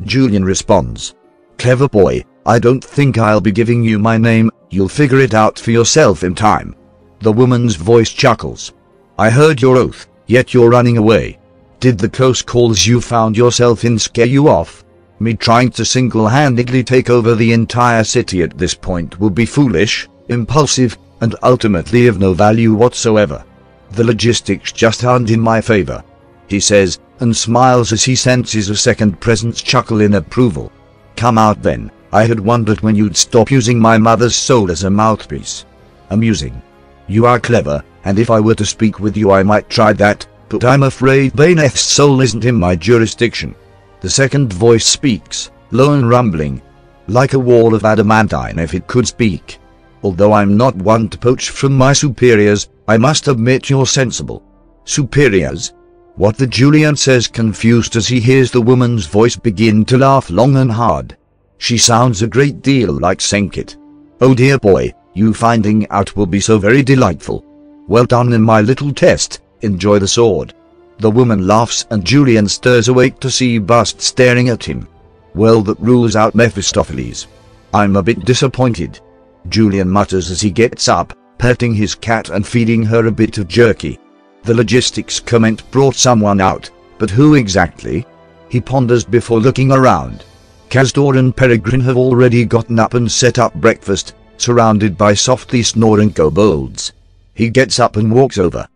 Julian responds. Clever boy, I don't think I'll be giving you my name, you'll figure it out for yourself in time. The woman's voice chuckles. I heard your oath, yet you're running away. Did the close calls you found yourself in scare you off? Me trying to single-handedly take over the entire city at this point would be foolish, impulsive, and ultimately of no value whatsoever. The logistics just aren't in my favor. He says, and smiles as he senses a second presence chuckle in approval. Come out then, I had wondered when you'd stop using my mother's soul as a mouthpiece. Amusing. You are clever, and if I were to speak with you I might try that, but I'm afraid Baineth's soul isn't in my jurisdiction. The second voice speaks, low and rumbling, like a wall of adamantine if it could speak. Although I'm not one to poach from my superiors, I must admit you're sensible. Superiors? What the Julian says confused as he hears the woman's voice begin to laugh long and hard. She sounds a great deal like Senkit. Oh dear boy, you finding out will be so very delightful. Well done in my little test, enjoy the sword. The woman laughs and Julian stirs awake to see Bast staring at him. Well that rules out Mephistopheles. I'm a bit disappointed. Julian mutters as he gets up, petting his cat and feeding her a bit of jerky. The logistics comment brought someone out, but who exactly? He ponders before looking around. Kazdor and Peregrine have already gotten up and set up breakfast, surrounded by softly snoring kobolds. He gets up and walks over.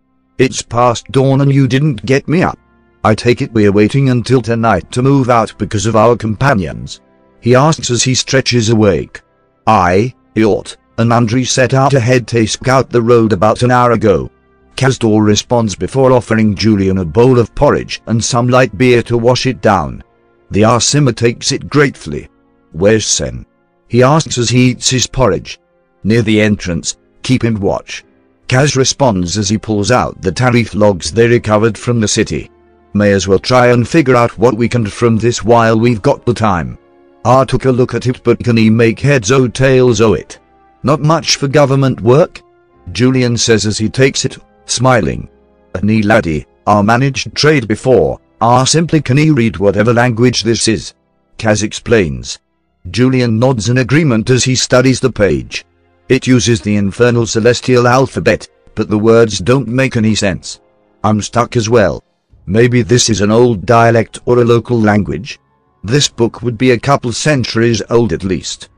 It's past dawn and you didn't get me up. I take it we're waiting until tonight to move out because of our companions. He asks as he stretches awake. I, Iort, and Undri set out ahead to scout the road about an hour ago. Kazdor responds before offering Julian a bowl of porridge and some light beer to wash it down. The Aasimar takes it gratefully. Where's Sen? He asks as he eats his porridge. Near the entrance, keep him watch. Kaz responds as he pulls out the tariff logs they recovered from the city. May as well try and figure out what we can from this while we've got the time. I took a look at it but can he make heads or tails o' it? Not much for government work? Julian says as he takes it, smiling. A Nee laddie, I managed trade before, I simply can he read whatever language this is. Kaz explains. Julian nods in agreement as he studies the page. It uses the infernal celestial alphabet, but the words don't make any sense. I'm stuck as well. Maybe this is an old dialect or a local language? This book would be a couple centuries old at least.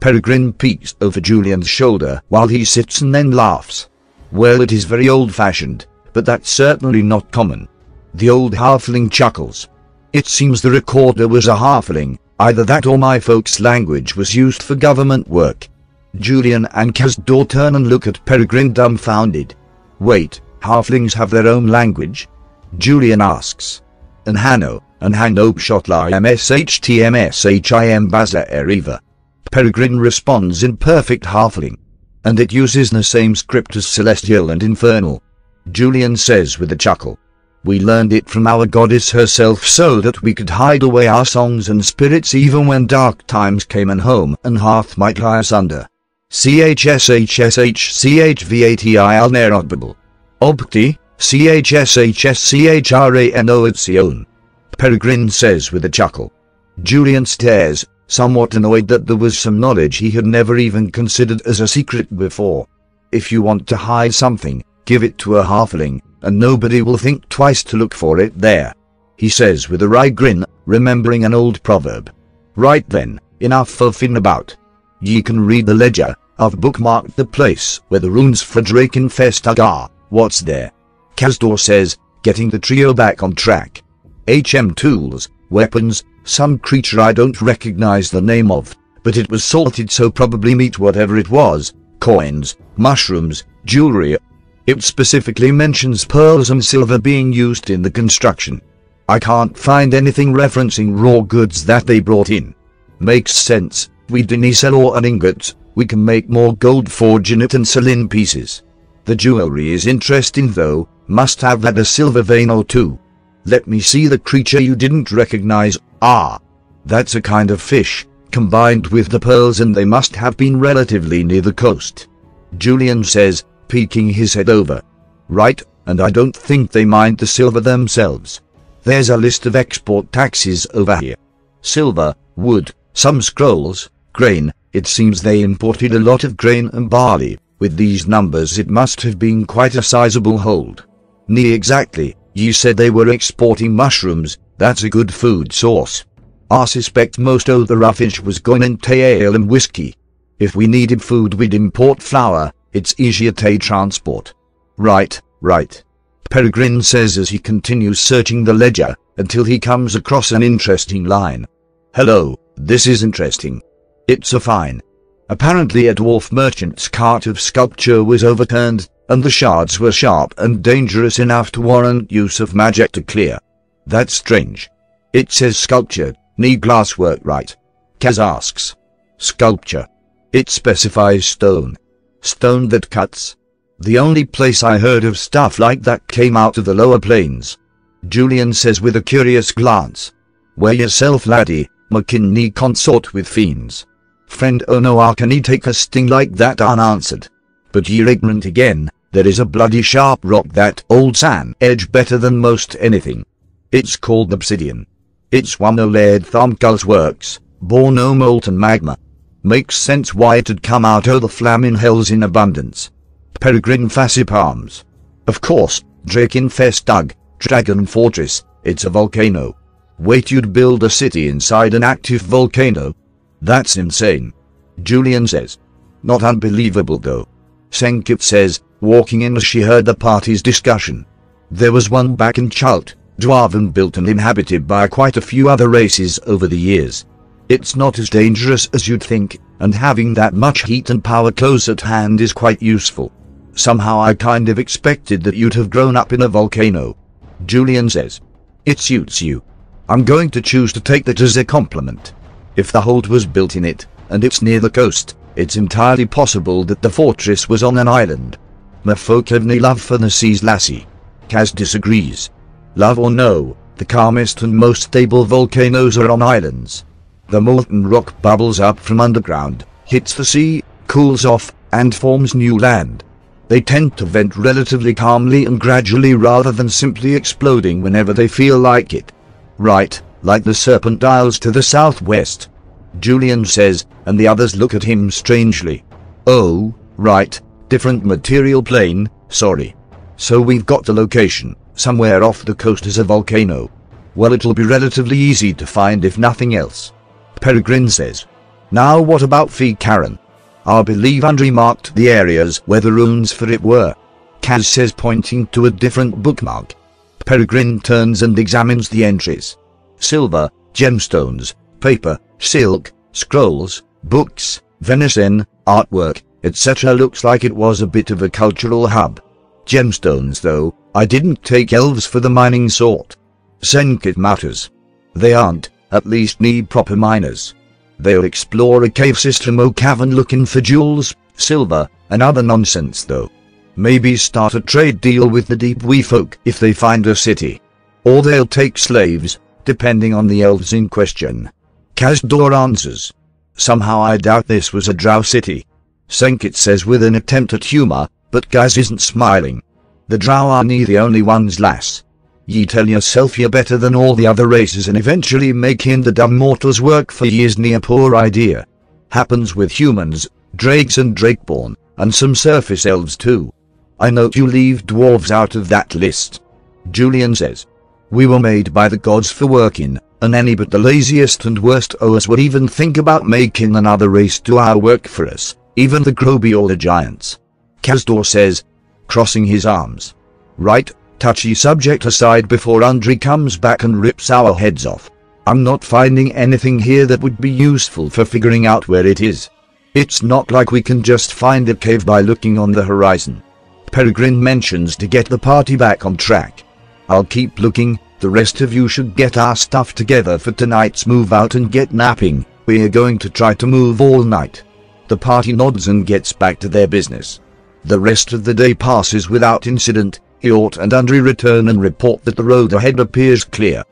Peregrine peeks over Julian's shoulder while he sits and then laughs. Well, it is very old-fashioned, but that's certainly not common. The old halfling chuckles. It seems the recorder was a halfling, either that or my folks' language was used for government work. Julian and Kazdor turn and look at Peregrine dumbfounded. Wait, halflings have their own language? Julian asks. And Hano, and Hano Shotla MSHTMSHIM Baza Eriva. Peregrine responds in perfect halfling. And it uses the same script as Celestial and Infernal. Julian says with a chuckle. We learned it from our goddess herself so that we could hide away our songs and spirits even when dark times came and home and hearth might lie us under. CHSHSHCHVATI Alnerotbable. Obti, C-H-S-H-S-C-H-R-A-N-O. Peregrine says with a chuckle. Julian stares, somewhat annoyed that there was some knowledge he had never even considered as a secret before. If you want to hide something, give it to a halfling, and nobody will think twice to look for it there. He says with a wry grin, remembering an old proverb. Right then, enough of fin about. Ye can read the ledger, I've bookmarked the place where the runes for Drakenfest are. What's there? Kazdor says, getting the trio back on track. HM tools, weapons, some creature I don't recognize the name of, but it was salted so probably meat whatever it was, coins, mushrooms, jewelry. It specifically mentions pearls and silver being used in the construction. I can't find anything referencing raw goods that they brought in. Makes sense, we didn't sell ore and ingots, we can make more gold it and sell in pieces. The jewelry is interesting though, must have had a silver vein or two. Let me see the creature you didn't recognize. Ah, that's a kind of fish, combined with the pearls and they must have been relatively near the coast. Julian says, peeking his head over. Right, and I don't think they mined the silver themselves. There's a list of export taxes over here. Silver, wood, some scrolls, grain, it seems they imported a lot of grain and barley. With these numbers it must have been quite a sizable hold. Nee exactly, you said they were exporting mushrooms, that's a good food source. I suspect most of the roughage was going into ale and whiskey. If we needed food we'd import flour, it's easier to transport. Right, right. Peregrine says as he continues searching the ledger, until he comes across an interesting line. Hello, this is interesting. It's a fine. Apparently a dwarf merchant's cart of sculpture was overturned, and the shards were sharp and dangerous enough to warrant use of magic to clear. That's strange. It says sculpture, need glasswork right? Kaz asks. Sculpture. It specifies stone. Stone that cuts. The only place I heard of stuff like that came out of the lower planes. Julian says with a curious glance. Wear yourself laddie, McKinney consort with fiends. Friend oh no how can he take a sting like that unanswered? But ye're ignorant again, there is a bloody sharp rock that old San edge better than most anything. It's called obsidian. It's one o' Laird Thomkul's works, born o' molten magma. Makes sense why it'd come out o' the flaming hells in abundance. Peregrine Fassy Palms. Of course, Drakenfestdug, Dragon Fortress, it's a volcano. Wait you'd build a city inside an active volcano? That's insane. Julian says. Not unbelievable though. Senkit says, walking in as she heard the party's discussion. There was one back in Chult, Dwarven built and inhabited by quite a few other races over the years. It's not as dangerous as you'd think, and having that much heat and power close at hand is quite useful. Somehow I kind of expected that you'd have grown up in a volcano. Julian says. It suits you. I'm going to choose to take that as a compliment. If the hold was built in it, and it's near the coast, it's entirely possible that the fortress was on an island. My folk have no love for the sea's lassie. Kaz disagrees. Love or no, the calmest and most stable volcanoes are on islands. The molten rock bubbles up from underground, hits the sea, cools off, and forms new land. They tend to vent relatively calmly and gradually rather than simply exploding whenever they feel like it. Right, like the Serpent Isles to the southwest. Julian says, and the others look at him strangely. Oh, right, different material plane, sorry. So we've got the location, somewhere off the coast is a volcano. Well it'll be relatively easy to find if nothing else. Peregrine says. Now what about Fee Karen? I believe Undri marked the areas where the runes for it were. Kaz says pointing to a different bookmark. Peregrine turns and examines the entries. Silver, gemstones, paper, silk, scrolls, books, venison, artwork, etc. looks like it was a bit of a cultural hub. Gemstones though, I didn't take elves for the mining sort. Senkit matters. They aren't, at least need proper miners. They'll explore a cave system or cavern looking for jewels, silver, and other nonsense though. Maybe start a trade deal with the deep wee folk if they find a city. Or they'll take slaves, depending on the elves in question. Kazdor answers. Somehow I doubt this was a drow city. Senkit says with an attempt at humor, but Kaz isn't smiling. The drow are nie the only ones lass. Ye tell yourself you're better than all the other races and eventually making the dumb mortals work for ye is near poor idea. Happens with humans, drakes and drakeborn, and some surface elves too. I note you leave dwarves out of that list. Julian says. We were made by the gods for working, and any but the laziest and worst of us would even think about making another race do our work for us, even the Groby or the giants. Kazdor says, crossing his arms. Right, touchy subject aside before Undri comes back and rips our heads off. I'm not finding anything here that would be useful for figuring out where it is. It's not like we can just find a cave by looking on the horizon. Peregrine mentions to get the party back on track. I'll keep looking, the rest of you should get our stuff together for tonight's move out and get napping, we're going to try to move all night. The party nods and gets back to their business. The rest of the day passes without incident, Hiort and Undri return and report that the road ahead appears clear.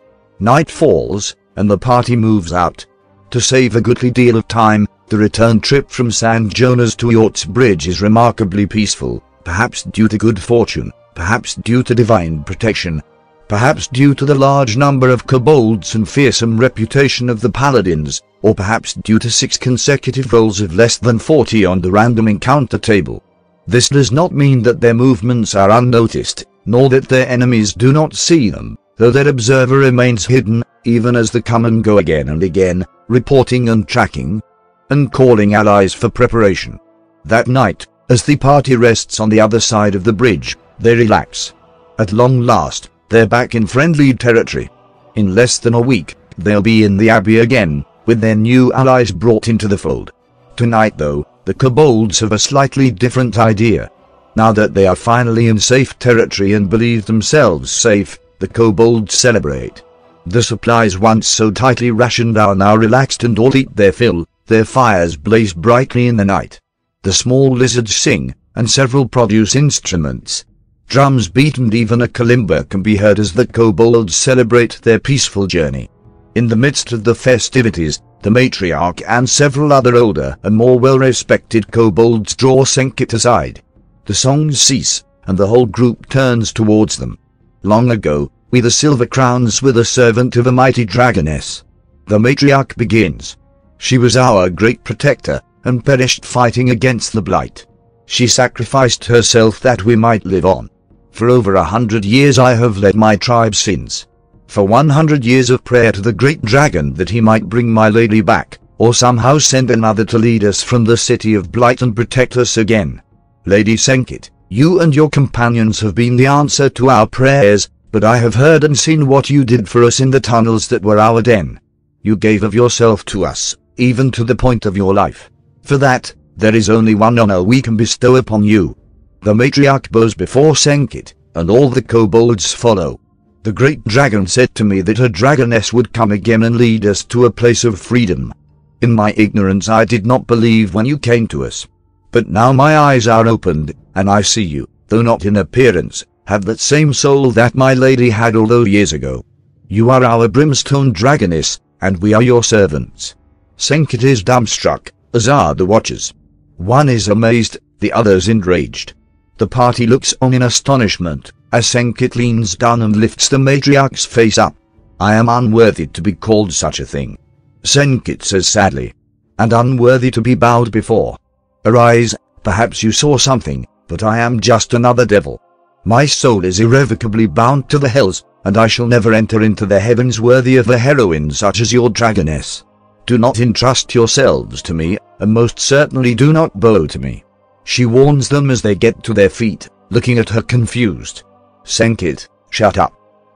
Night falls, and the party moves out. To save a goodly deal of time, the return trip from San Jonas to Hiort's Bridge is remarkably peaceful, perhaps due to good fortune, perhaps due to divine protection, perhaps due to the large number of kobolds and fearsome reputation of the paladins, or perhaps due to six consecutive rolls of less than 40 on the random encounter table. This does not mean that their movements are unnoticed, nor that their enemies do not see them, though their observer remains hidden, even as they come and go again and again, reporting and tracking. and calling allies for preparation. That night, as the party rests on the other side of the bridge, they relax. At long last, they're back in friendly territory. In less than a week, they'll be in the Abbey again, with their new allies brought into the fold. Tonight though, the kobolds have a slightly different idea. Now that they are finally in safe territory and believe themselves safe, the kobolds celebrate. The supplies once so tightly rationed are now relaxed and all eat their fill, their fires blaze brightly in the night. The small lizards sing, and several produce instruments. Drums beat and even a kalimba can be heard as the kobolds celebrate their peaceful journey. In the midst of the festivities, the matriarch and several other older and more well-respected kobolds draw Senkit aside. The songs cease, and the whole group turns towards them. Long ago, we the Silver Crowns were the servant of a mighty dragoness. The matriarch begins. She was our great protector, and perished fighting against the Blight. She sacrificed herself that we might live on. For over a hundred years I have led my tribe since. For one hundred years of prayer to the great dragon that he might bring my lady back, or somehow send another to lead us from the city of Blight and protect us again. Lady Senkit, you and your companions have been the answer to our prayers, but I have heard and seen what you did for us in the tunnels that were our den. You gave of yourself to us, even to the point of your life. For that, there is only one honor we can bestow upon you. The matriarch bows before Senkit, and all the kobolds follow. The great dragon said to me that a dragoness would come again and lead us to a place of freedom. In my ignorance I did not believe when you came to us. But now my eyes are opened, and I see you, though not in appearance, have that same soul that my lady had all those years ago. You are our brimstone dragoness, and we are your servants. Senkit is dumbstruck, as are the watchers. One is amazed, the other's enraged. The party looks on in astonishment, as Senkit leans down and lifts the matriarch's face up. I am unworthy to be called such a thing. Senkit says sadly, and unworthy to be bowed before. Arise, perhaps you saw something, but I am just another devil. My soul is irrevocably bound to the hells, and I shall never enter into the heavens worthy of a heroine such as your dragoness. Do not entrust yourselves to me, and most certainly do not bow to me. She warns them as they get to their feet, looking at her confused. Senkit, shut up.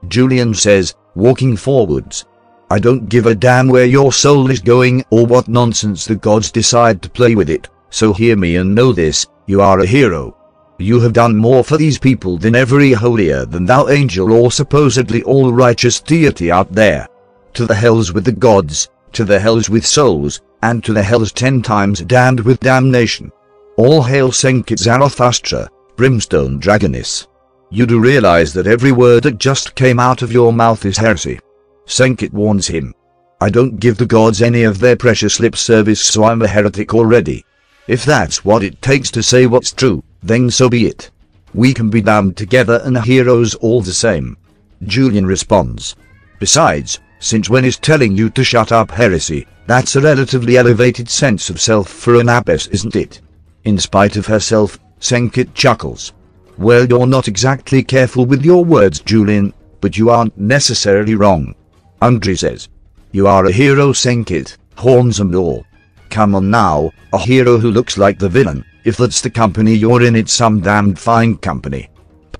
Julian says, walking forwards. I don't give a damn where your soul is going or what nonsense the gods decide to play with it. So hear me and know this, you are a hero. You have done more for these people than every holier than thou angel or supposedly all righteous deity out there. To the hells with the gods, to the hells with souls, and to the hells ten times damned with damnation. All hail Senkit Zarathustra, brimstone dragoness. You do realize that every word that just came out of your mouth is heresy. Senkit warns him. I don't give the gods any of their precious lip service so I'm a heretic already. If that's what it takes to say what's true, then so be it. We can be damned together and heroes all the same. Julian responds. Besides, since when is telling you to shut up heresy, that's a relatively elevated sense of self for an abbess isn't it? In spite of herself, Senkit chuckles. Well you're not exactly careful with your words Julian, but you aren't necessarily wrong. Undri says. You are a hero Senkit, horns and all. Come on now, a hero who looks like the villain. If that's the company you're in it's some damned fine company.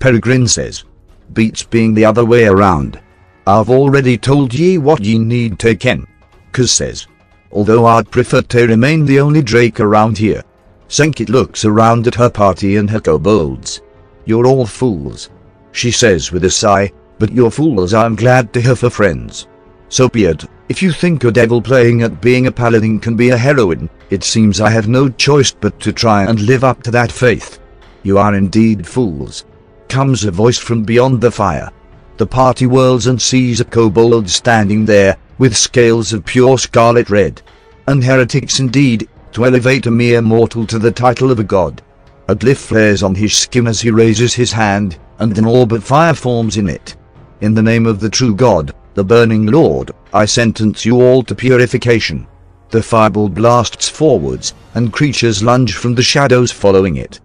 Peregrine says. Beats being the other way around. I've already told ye what ye need to ken. Kaz says. Although I'd prefer to remain the only Drake around here. Senkit looks around at her party and her kobolds. You're all fools. She says with a sigh, but you're fools I'm glad to have for friends. So be it, if you think a devil playing at being a paladin can be a heroine, it seems I have no choice but to try and live up to that faith. You are indeed fools. Comes a voice from beyond the fire. The party whirls and sees a kobold standing there, with scales of pure scarlet red. And heretics indeed, to elevate a mere mortal to the title of a god. A glyph flares on his skin as he raises his hand, and an orb of fire forms in it. In the name of the true God, the burning Lord, I sentence you all to purification. The fireball blasts forwards, and creatures lunge from the shadows following it.